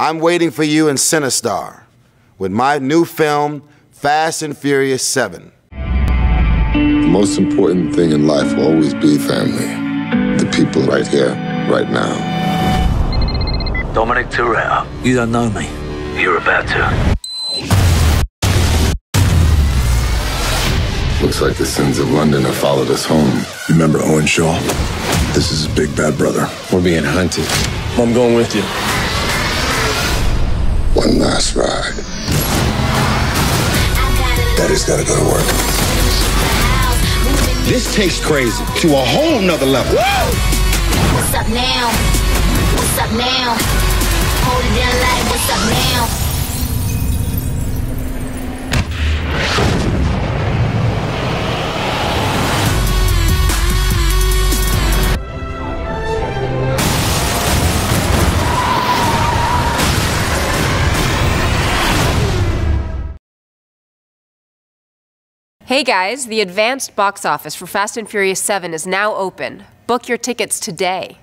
I'm waiting for you in Cinestar with my new film, Fast and Furious 7. The most important thing in life will always be family. The people right here, right now. Dominic Toretto. You don't know me. You're about to. Looks like the sins of London have followed us home. Remember Owen Shaw? This is his big bad brother. We're being hunted. I'm going with you. One last ride. Daddy's gotta go to work. This takes crazy to a whole nother level. What's up now? What's up now? Hold it down like Hey guys, the advanced box office for Fast and Furious 7 is now open. Book your tickets today.